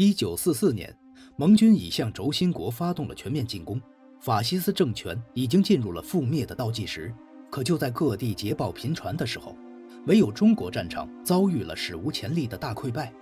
一九四四年，盟军已向轴心国发动了全面进攻，法西斯政权已经进入了覆灭的倒计时。可就在各地捷报频传的时候，唯有中国战场遭遇了史无前例的大溃败。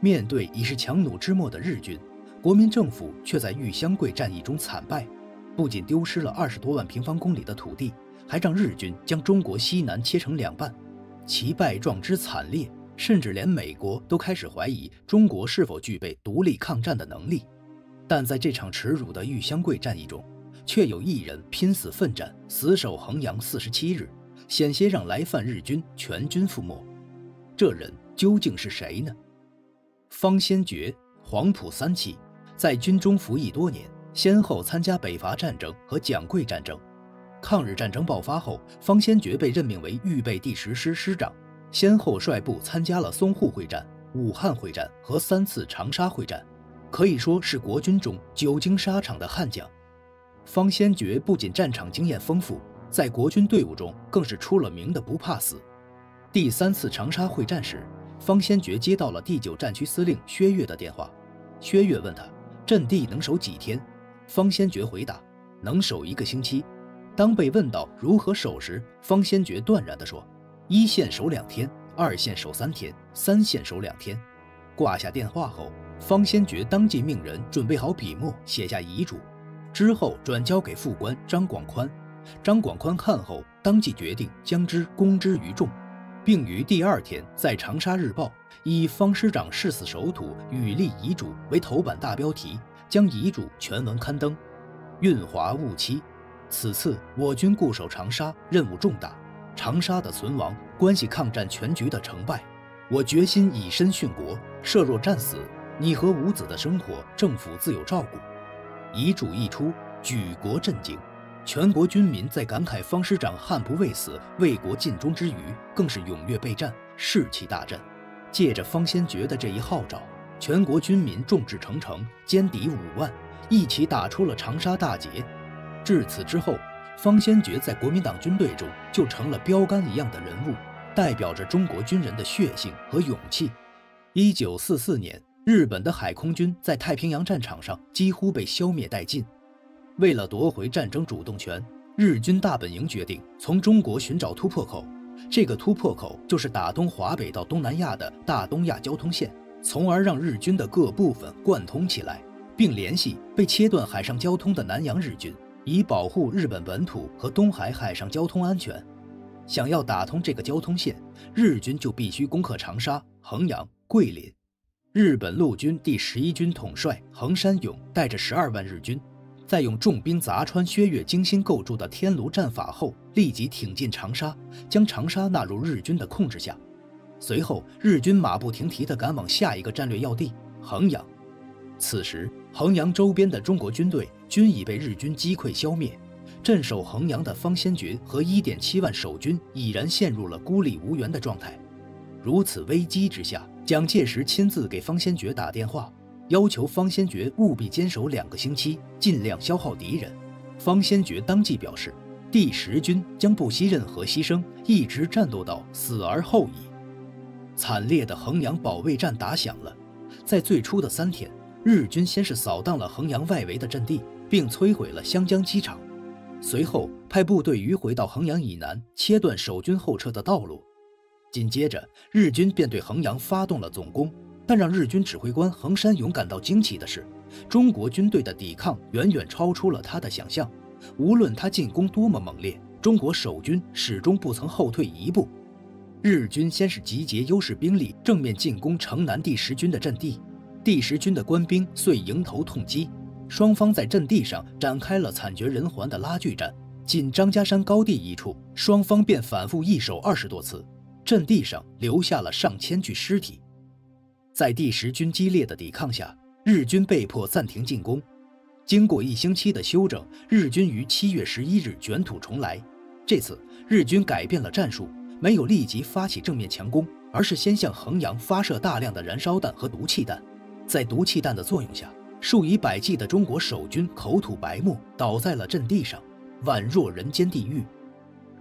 面对已是强弩之末的日军，国民政府却在玉香桂战役中惨败，不仅丢失了二十多万平方公里的土地，还让日军将中国西南切成两半。其败状之惨烈，甚至连美国都开始怀疑中国是否具备独立抗战的能力。但在这场耻辱的玉香桂战役中，却有一人拼死奋战，死守衡阳四十七日，险些让来犯日军全军覆没。这人究竟是谁呢？方先觉，黄埔三期，在军中服役多年，先后参加北伐战争和蒋桂战争。抗日战争爆发后，方先觉被任命为预备第十师师长，先后率部参加了淞沪会战、武汉会战和三次长沙会战，可以说是国军中久经沙场的悍将。方先觉不仅战场经验丰富，在国军队伍中更是出了名的不怕死。第三次长沙会战时，方先觉接到了第九战区司令薛岳的电话。薛岳问他阵地能守几天，方先觉回答能守一个星期。当被问到如何守时，方先觉断然地说：“一线守两天，二线守三天，三线守两天。”挂下电话后，方先觉当即命人准备好笔墨，写下遗嘱。之后转交给副官张广宽，张广宽看后，当即决定将之公之于众，并于第二天在《长沙日报》以“方师长誓死守土，与立遗嘱”为头版大标题，将遗嘱全文刊登。运华戊期，此次我军固守长沙，任务重大，长沙的存亡关系抗战全局的成败，我决心以身殉国。设若战死，你和五子的生活，政府自有照顾。遗嘱一出，举国震惊，全国军民在感慨方师长悍不畏死、为国尽忠之余，更是踊跃备战，士气大振。借着方先觉的这一号召，全国军民众志成城，歼敌五万，一起打出了长沙大捷。至此之后，方先觉在国民党军队中就成了标杆一样的人物，代表着中国军人的血性和勇气。一九四四年。日本的海空军在太平洋战场上几乎被消灭殆尽。为了夺回战争主动权，日军大本营决定从中国寻找突破口。这个突破口就是打通华北到东南亚的大东亚交通线，从而让日军的各部分贯通起来，并联系被切断海上交通的南洋日军，以保护日本本土和东海海上交通安全。想要打通这个交通线，日军就必须攻克长沙、衡阳、桂林。日本陆军第十一军统帅横山勇带着十二万日军，在用重兵砸穿薛岳精心构筑的天炉战法后，立即挺进长沙，将长沙纳入日军的控制下。随后，日军马不停蹄地赶往下一个战略要地衡阳。此时，衡阳周边的中国军队均已被日军击溃消灭，镇守衡阳的方先觉和一点七万守军已然陷入了孤立无援的状态。如此危机之下，蒋介石亲自给方先觉打电话，要求方先觉务必坚守两个星期，尽量消耗敌人。方先觉当即表示，第十军将不惜任何牺牲，一直战斗到死而后已。惨烈的衡阳保卫战打响了，在最初的三天，日军先是扫荡了衡阳外围的阵地，并摧毁了湘江机场，随后派部队迂回到衡阳以南，切断守军后撤的道路。紧接着，日军便对衡阳发动了总攻。但让日军指挥官横山勇感到惊奇的是，中国军队的抵抗远远超出了他的想象。无论他进攻多么猛烈，中国守军始终不曾后退一步。日军先是集结优势兵力，正面进攻城南第十军的阵地，第十军的官兵遂迎头痛击。双方在阵地上展开了惨绝人寰的拉锯战。仅张家山高地一处，双方便反复易手二十多次。阵地上留下了上千具尸体，在第十军激烈的抵抗下，日军被迫暂停进攻。经过一星期的休整，日军于七月十一日卷土重来。这次日军改变了战术，没有立即发起正面强攻，而是先向衡阳发射大量的燃烧弹和毒气弹。在毒气弹的作用下，数以百计的中国守军口吐白沫，倒在了阵地上，宛若人间地狱。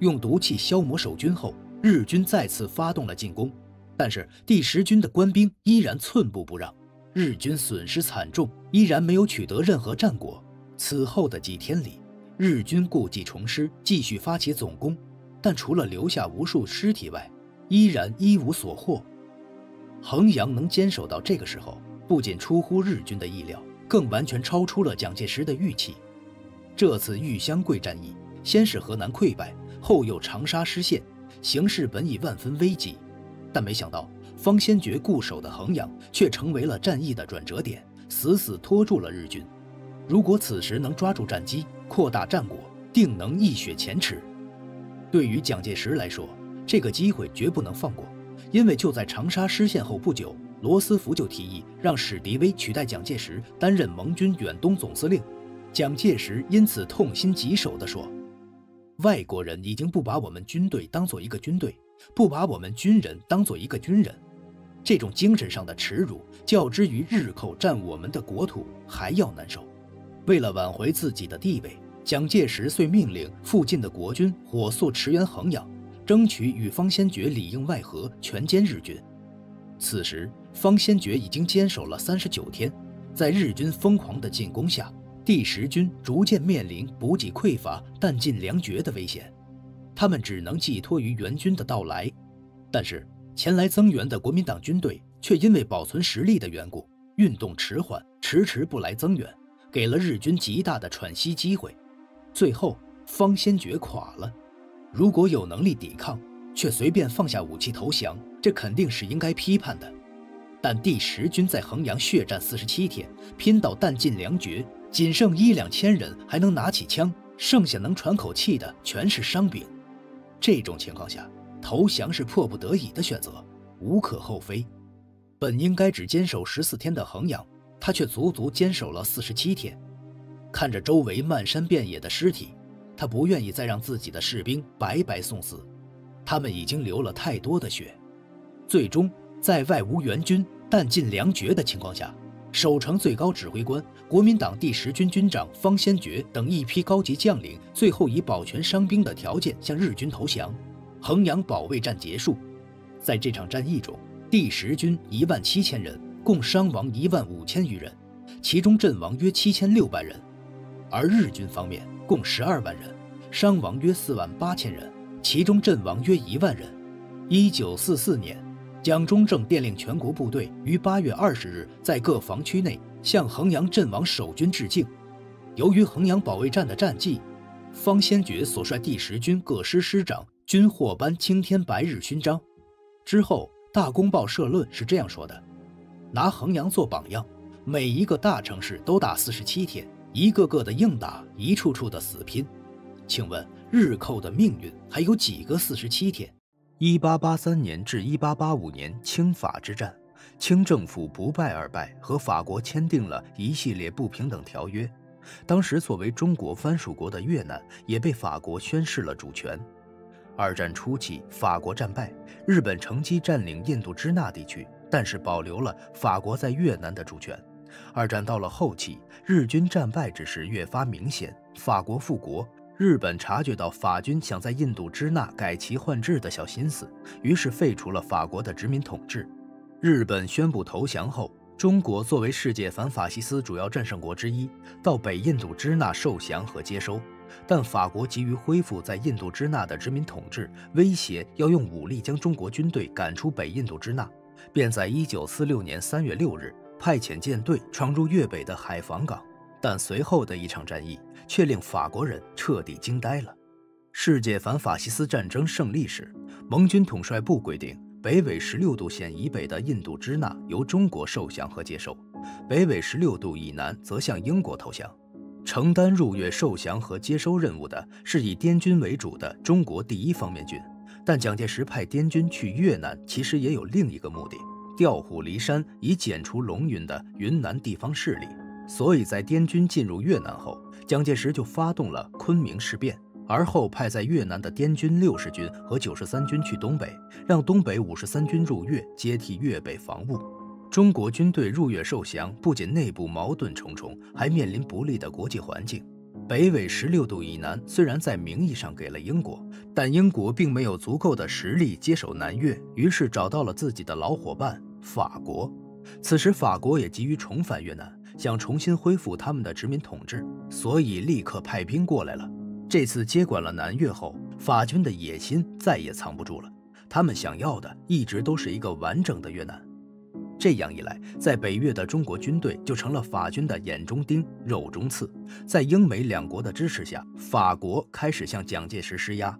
用毒气消磨守军后。日军再次发动了进攻，但是第十军的官兵依然寸步不让。日军损失惨重，依然没有取得任何战果。此后的几天里，日军故技重施，继续发起总攻，但除了留下无数尸体外，依然一无所获。衡阳能坚守到这个时候，不仅出乎日军的意料，更完全超出了蒋介石的预期。这次豫湘桂战役，先是河南溃败，后又长沙失陷，形势本已万分危急。但没想到，方先觉固守的衡阳却成为了战役的转折点，死死拖住了日军。如果此时能抓住战机，扩大战果，定能一雪前耻。对于蒋介石来说，这个机会绝不能放过。因为就在长沙失陷后不久，罗斯福就提议让史迪威取代蒋介石担任盟军远东总司令。蒋介石因此痛心疾首地说：“外国人已经不把我们军队当做一个军队，不把我们军人当做一个军人，这种精神上的耻辱，较之于日寇占我们的国土还要难受。”为了挽回自己的地位，蒋介石遂命令附近的国军火速驰援衡阳。争取与方先觉里应外合，全歼日军。此时，方先觉已经坚守了三十九天，在日军疯狂的进攻下，第十军逐渐面临补给匮乏、弹尽粮绝的危险。他们只能寄托于援军的到来，但是前来增援的国民党军队却因为保存实力的缘故，运动迟缓，迟迟不来增援，给了日军极大的喘息机会。最后，方先觉垮了。如果有能力抵抗，却随便放下武器投降，这肯定是应该批判的。但第十军在衡阳血战四十七天，拼到弹尽粮绝，仅剩一两千人还能拿起枪，剩下能喘口气的全是伤兵。这种情况下，投降是迫不得已的选择，无可厚非。本应该只坚守十四天的衡阳，他却足足坚守了四十七天。看着周围漫山遍野的尸体。他不愿意再让自己的士兵白白送死，他们已经流了太多的血。最终，在外无援军、弹尽粮绝的情况下，守城最高指挥官、国民党第十军军长方先觉等一批高级将领，最后以保全伤兵的条件向日军投降。衡阳保卫战结束。在这场战役中，第十军一万七千人，共伤亡一万五千余人，其中阵亡约七千六百人，而日军方面。共十二万人，伤亡约四万八千人，其中阵亡约一万人。一九四四年，蒋中正电令全国部队于八月二十日在各防区内向衡阳阵亡守军致敬。由于衡阳保卫战的战绩，方先觉所率第十军各师师长均获颁青天白日勋章。之后，《大公报》社论是这样说的：“拿衡阳做榜样，每一个大城市都打四十七天。”一个个的硬打，一处处的死拼，请问日寇的命运还有几个四十七天？一八八三年至一八八五年清法之战，清政府不败而败，和法国签订了一系列不平等条约。当时作为中国藩属国的越南也被法国宣示了主权。二战初期，法国战败，日本乘机占领印度支那地区，但是保留了法国在越南的主权。二战到了后期，日军战败之势越发明显。法国复国，日本察觉到法军想在印度支那改旗换制的小心思，于是废除了法国的殖民统治。日本宣布投降后，中国作为世界反法西斯主要战胜国之一，到北印度支那受降和接收。但法国急于恢复在印度支那的殖民统治，威胁要用武力将中国军队赶出北印度支那，便在1946年3月6日。派遣舰队闯入粤北的海防港，但随后的一场战役却令法国人彻底惊呆了。世界反法西斯战争胜利时，盟军统帅部规定，北纬十六度线以北的印度支那由中国受降和接收，北纬十六度以南则向英国投降。承担入越受降和接收任务的是以滇军为主的中国第一方面军，但蒋介石派滇军去越南，其实也有另一个目的。调虎离山，以剪除龙云的云南地方势力。所以在滇军进入越南后，蒋介石就发动了昆明事变，而后派在越南的滇军六十军和九十三军去东北，让东北五十三军入粤接替粤北防务。中国军队入粤受降，不仅内部矛盾重重，还面临不利的国际环境。北纬十六度以南虽然在名义上给了英国，但英国并没有足够的实力接手南越，于是找到了自己的老伙伴。法国，此时法国也急于重返越南，想重新恢复他们的殖民统治，所以立刻派兵过来了。这次接管了南越后，法军的野心再也藏不住了，他们想要的一直都是一个完整的越南。这样一来，在北越的中国军队就成了法军的眼中钉、肉中刺。在英美两国的支持下，法国开始向蒋介石施压。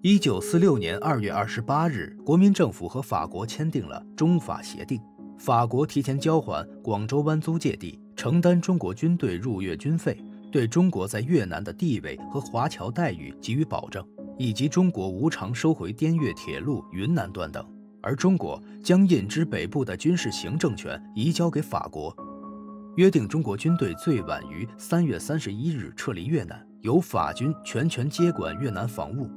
一九四六年二月二十八日，国民政府和法国签订了中法协定，法国提前交还广州湾租界地，承担中国军队入越军费，对中国在越南的地位和华侨待遇给予保证，以及中国无偿收回滇越铁路云南段等。而中国将印支北部的军事行政权移交给法国，约定中国军队最晚于三月三十一日撤离越南，由法军全权接管越南防务。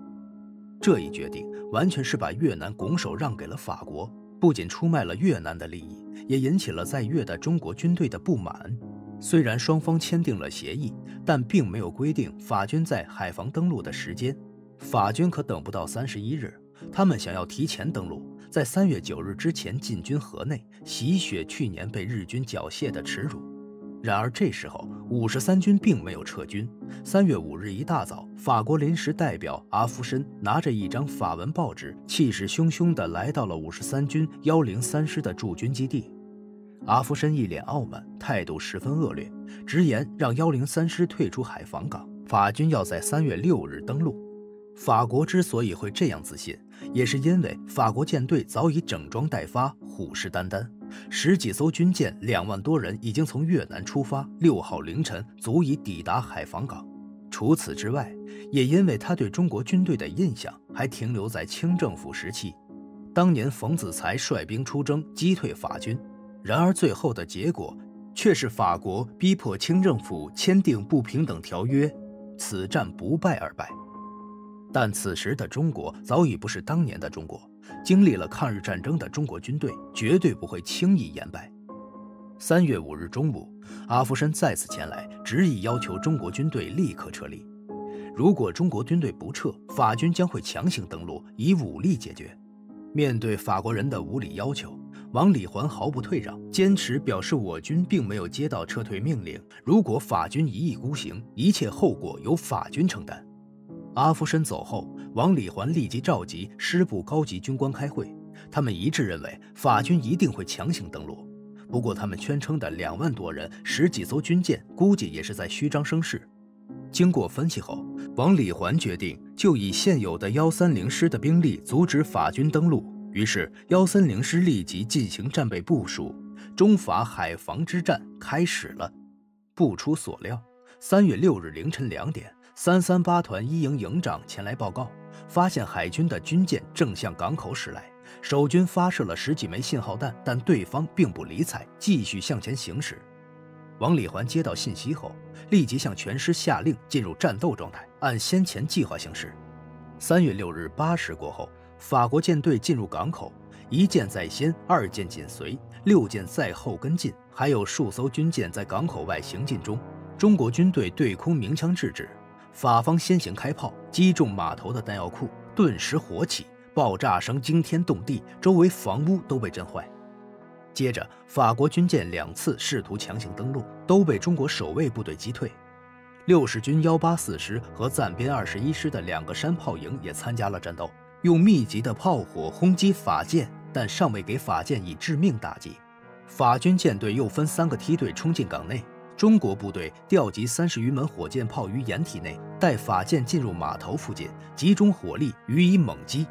这一决定完全是把越南拱手让给了法国，不仅出卖了越南的利益，也引起了在越的中国军队的不满。虽然双方签订了协议，但并没有规定法军在海防登陆的时间。法军可等不到三十一日，他们想要提前登陆。在三月九日之前进军河内，洗雪去年被日军缴械的耻辱。然而这时候，五十三军并没有撤军。三月五日一大早，法国临时代表阿夫申拿着一张法文报纸，气势汹汹地来到了五十三军幺零三师的驻军基地。阿夫申一脸傲慢，态度十分恶劣，直言让幺零三师退出海防港，法军要在三月六日登陆。法国之所以会这样自信，也是因为法国舰队早已整装待发，虎视眈眈，十几艘军舰，两万多人已经从越南出发，六号凌晨足以抵达海防港。除此之外，也因为他对中国军队的印象还停留在清政府时期，当年冯子材率兵出征击退法军，然而最后的结果却是法国逼迫清政府签订不平等条约，此战不败而败。但此时的中国早已不是当年的中国，经历了抗日战争的中国军队绝对不会轻易言败。三月五日中午，阿福申再次前来，执意要求中国军队立刻撤离。如果中国军队不撤，法军将会强行登陆，以武力解决。面对法国人的无理要求，王礼环毫不退让，坚持表示我军并没有接到撤退命令。如果法军一意孤行，一切后果由法军承担。阿夫申走后，王礼环立即召集师部高级军官开会，他们一致认为法军一定会强行登陆。不过，他们宣称的两万多人、十几艘军舰，估计也是在虚张声势。经过分析后，王礼环决定就以现有的幺三零师的兵力阻止法军登陆。于是，幺三零师立即进行战备部署，中法海防之战开始了。不出所料，三月六日凌晨两点。三三八团一营营长前来报告，发现海军的军舰正向港口驶来，守军发射了十几枚信号弹，但对方并不理睬，继续向前行驶。王礼环接到信息后，立即向全师下令进入战斗状态，按先前计划行事。三月六日八时过后，法国舰队进入港口，一舰在先，二舰紧随，六舰在后跟进，还有数艘军舰在港口外行进中。中国军队对空鸣枪制止。法方先行开炮，击中码头的弹药库，顿时火起，爆炸声惊天动地，周围房屋都被震坏。接着，法国军舰两次试图强行登陆，都被中国守卫部队击退。六十军幺八四师和暂编二十一师的两个山炮营也参加了战斗，用密集的炮火轰击法舰，但尚未给法舰以致命打击。法军舰队又分三个梯队冲进港内。中国部队调集三十余门火箭炮于掩体内，待法舰进入码头附近，集中火力予以猛击。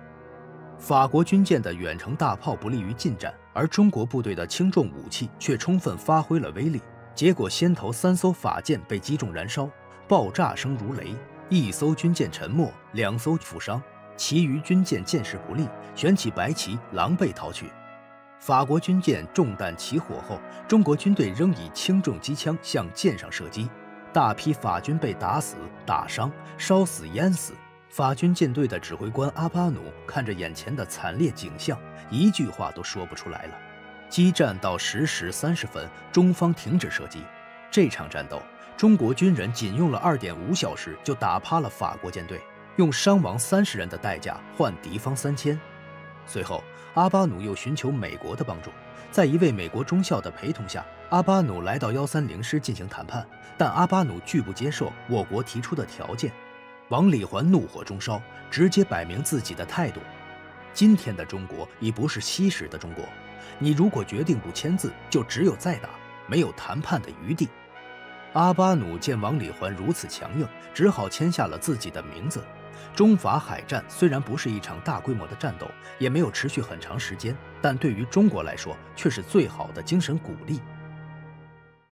法国军舰的远程大炮不利于近战，而中国部队的轻重武器却充分发挥了威力。结果，先头三艘法舰被击中燃烧，爆炸声如雷，一艘军舰沉没，两艘负伤，其余军舰见势不利，悬起白旗，狼狈逃去。法国军舰中弹起火后，中国军队仍以轻重机枪向舰上射击，大批法军被打死、打伤、烧死、淹死。法军舰队的指挥官阿巴努看着眼前的惨烈景象，一句话都说不出来了。激战到十时三十分，中方停止射击。这场战斗，中国军人仅用了二点五小时就打趴了法国舰队，用伤亡三十人的代价换敌方三千。随后，阿巴努又寻求美国的帮助，在一位美国中校的陪同下，阿巴努来到幺三零师进行谈判，但阿巴努拒不接受我国提出的条件。王礼环怒火中烧，直接摆明自己的态度：今天的中国已不是昔时的中国，你如果决定不签字，就只有再打，没有谈判的余地。阿巴努见王礼环如此强硬，只好签下了自己的名字。中法海战虽然不是一场大规模的战斗，也没有持续很长时间，但对于中国来说却是最好的精神鼓励。